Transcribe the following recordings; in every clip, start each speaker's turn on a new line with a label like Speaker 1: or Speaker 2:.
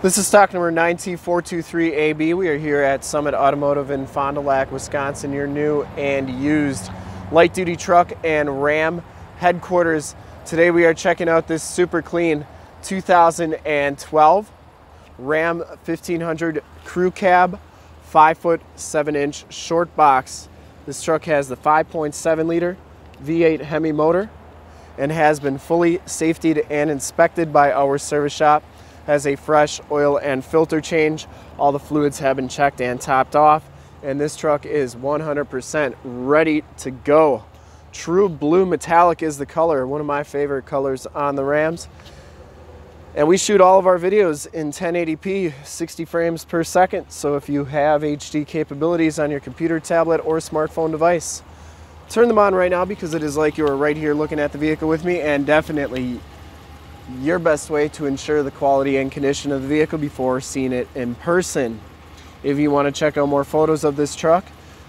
Speaker 1: This is stock number 9T423AB. We are here at Summit Automotive in Fond du Lac, Wisconsin, your new and used light duty truck and Ram headquarters. Today we are checking out this super clean 2012 Ram 1500 crew cab, 5 foot 7 inch short box. This truck has the 5.7 liter V8 Hemi motor and has been fully safetied and inspected by our service shop has a fresh oil and filter change. All the fluids have been checked and topped off, and this truck is 100% ready to go. True blue metallic is the color, one of my favorite colors on the Rams. And we shoot all of our videos in 1080p, 60 frames per second. So if you have HD capabilities on your computer, tablet, or smartphone device, turn them on right now because it is like you are right here looking at the vehicle with me and definitely your best way to ensure the quality and condition of the vehicle before seeing it in person. If you want to check out more photos of this truck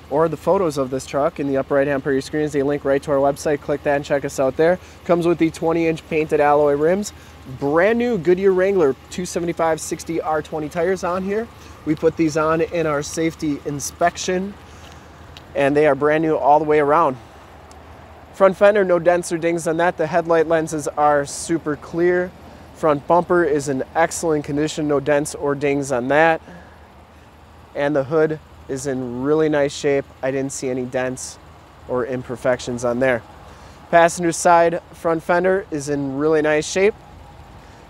Speaker 1: or the photos of this truck in the upper right hand part of your screen is a link right to our website. Click that and check us out there. Comes with the 20 inch painted alloy rims, brand new Goodyear Wrangler 275 60 R20 tires on here. We put these on in our safety inspection and they are brand new all the way around. Front fender, no dents or dings on that. The headlight lenses are super clear. Front bumper is in excellent condition, no dents or dings on that. And the hood is in really nice shape. I didn't see any dents or imperfections on there. Passenger side front fender is in really nice shape.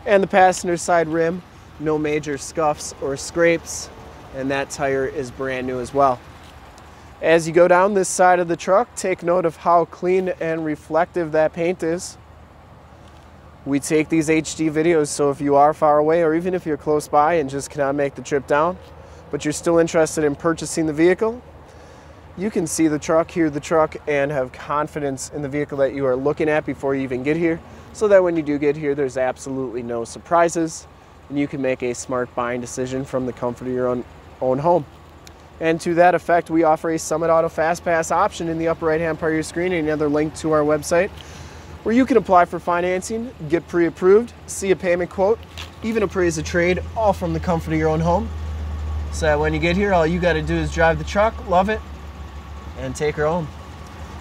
Speaker 1: And the passenger side rim, no major scuffs or scrapes. And that tire is brand new as well. As you go down this side of the truck, take note of how clean and reflective that paint is. We take these HD videos, so if you are far away or even if you're close by and just cannot make the trip down, but you're still interested in purchasing the vehicle, you can see the truck, hear the truck, and have confidence in the vehicle that you are looking at before you even get here, so that when you do get here, there's absolutely no surprises, and you can make a smart buying decision from the comfort of your own, own home. And to that effect, we offer a Summit Auto Fast Pass option in the upper right hand part of your screen and another link to our website where you can apply for financing, get pre approved, see a payment quote, even appraise a trade, all from the comfort of your own home. So when you get here, all you got to do is drive the truck, love it, and take her home.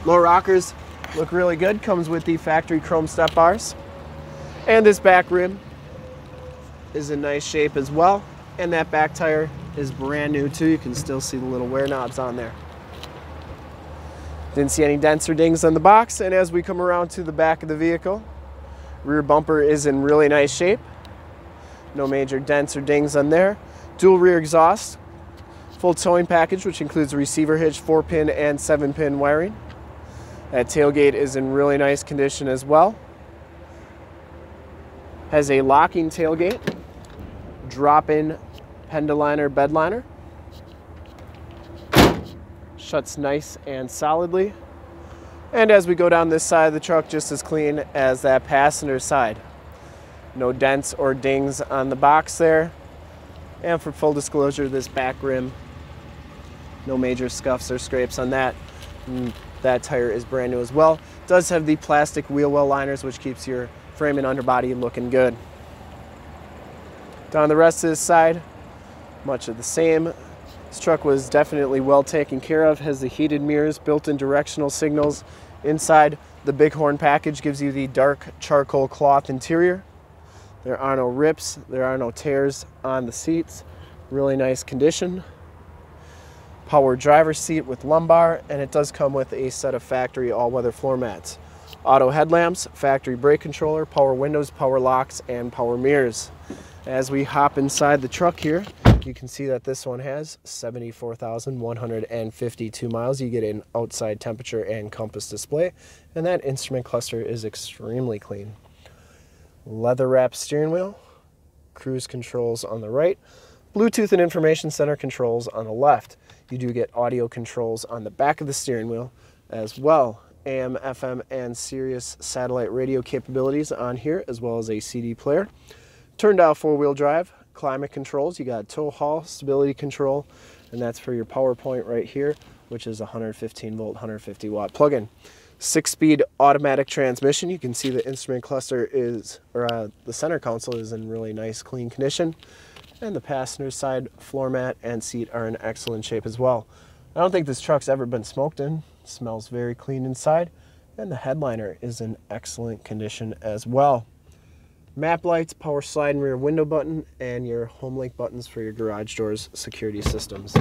Speaker 1: Low rockers look really good, comes with the factory chrome step bars. And this back rim is in nice shape as well. And that back tire is brand new too. You can still see the little wear knobs on there. Didn't see any dents or dings on the box. And as we come around to the back of the vehicle, rear bumper is in really nice shape. No major dents or dings on there. Dual rear exhaust, full towing package, which includes receiver hitch, four pin and seven pin wiring. That tailgate is in really nice condition as well. Has a locking tailgate, drop in Pendaliner bed liner. Shuts nice and solidly. And as we go down this side of the truck, just as clean as that passenger side. No dents or dings on the box there. And for full disclosure, this back rim, no major scuffs or scrapes on that. Mm, that tire is brand new as well. Does have the plastic wheel well liners, which keeps your frame and underbody looking good. Down the rest of this side, much of the same. This truck was definitely well taken care of, has the heated mirrors, built-in directional signals. Inside, the Bighorn package gives you the dark charcoal cloth interior. There are no rips, there are no tears on the seats. Really nice condition. Power driver's seat with lumbar, and it does come with a set of factory all-weather floor mats. Auto headlamps, factory brake controller, power windows, power locks, and power mirrors. As we hop inside the truck here, you can see that this one has 74,152 miles. You get an outside temperature and compass display, and that instrument cluster is extremely clean. Leather wrapped steering wheel, cruise controls on the right, Bluetooth and information center controls on the left. You do get audio controls on the back of the steering wheel as well. AM, FM, and Sirius satellite radio capabilities on here, as well as a CD player. Turn dial four wheel drive, climate controls. You got tow haul, stability control, and that's for your power point right here, which is 115 volt, 150 watt plug-in. Six speed automatic transmission. You can see the instrument cluster is, or uh, the center console is in really nice clean condition. And the passenger side floor mat and seat are in excellent shape as well. I don't think this truck's ever been smoked in. smells very clean inside. And the headliner is in excellent condition as well. Map lights, power slide and rear window button, and your home link buttons for your garage doors, security systems,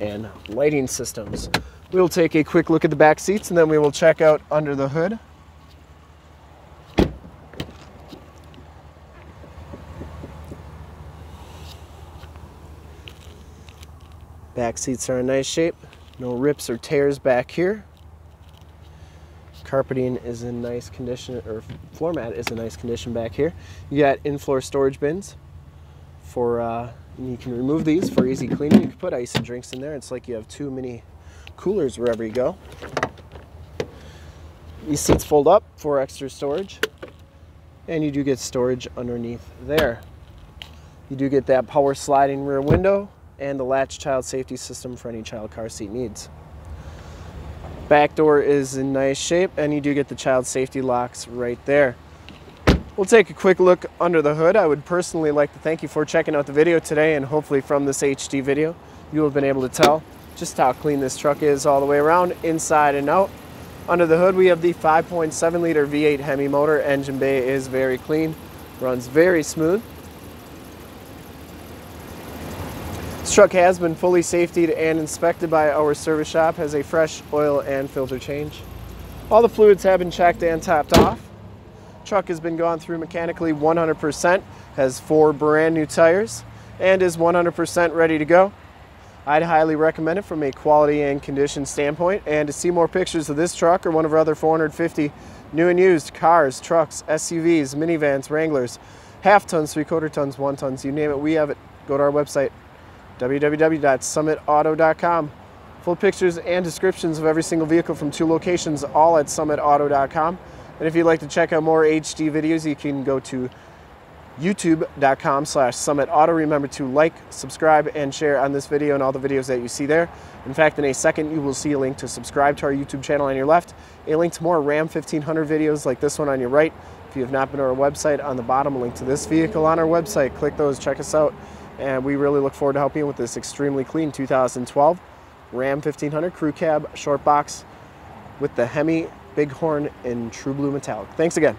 Speaker 1: and lighting systems. We'll take a quick look at the back seats and then we will check out under the hood. Back seats are in nice shape. No rips or tears back here. Carpeting is in nice condition, or floor mat is in nice condition back here. You got in-floor storage bins for, uh, you can remove these for easy cleaning. You can put ice and drinks in there. It's like you have two mini coolers wherever you go. These seats fold up for extra storage. And you do get storage underneath there. You do get that power sliding rear window and the latch child safety system for any child car seat needs. Back door is in nice shape and you do get the child safety locks right there. We'll take a quick look under the hood. I would personally like to thank you for checking out the video today and hopefully from this HD video you will have been able to tell just how clean this truck is all the way around, inside and out. Under the hood we have the 5.7 liter V8 Hemi motor. Engine bay is very clean, runs very smooth. This truck has been fully safetied and inspected by our service shop, has a fresh oil and filter change. All the fluids have been checked and topped off. Truck has been gone through mechanically 100%, has four brand new tires, and is 100% ready to go. I'd highly recommend it from a quality and condition standpoint. And to see more pictures of this truck or one of our other 450 new and used cars, trucks, SUVs, minivans, Wranglers, half tons, three quarter tons, one tons, you name it, we have it. Go to our website, www.summitauto.com. Full pictures and descriptions of every single vehicle from two locations, all at summitauto.com. And if you'd like to check out more HD videos, you can go to youtube.com slash summitauto. Remember to like, subscribe, and share on this video and all the videos that you see there. In fact, in a second, you will see a link to subscribe to our YouTube channel on your left, a link to more Ram 1500 videos like this one on your right. If you have not been to our website, on the bottom, a link to this vehicle on our website. Click those, check us out and we really look forward to helping you with this extremely clean 2012 Ram 1500 Crew Cab Short Box with the Hemi Bighorn in True Blue Metallic. Thanks again.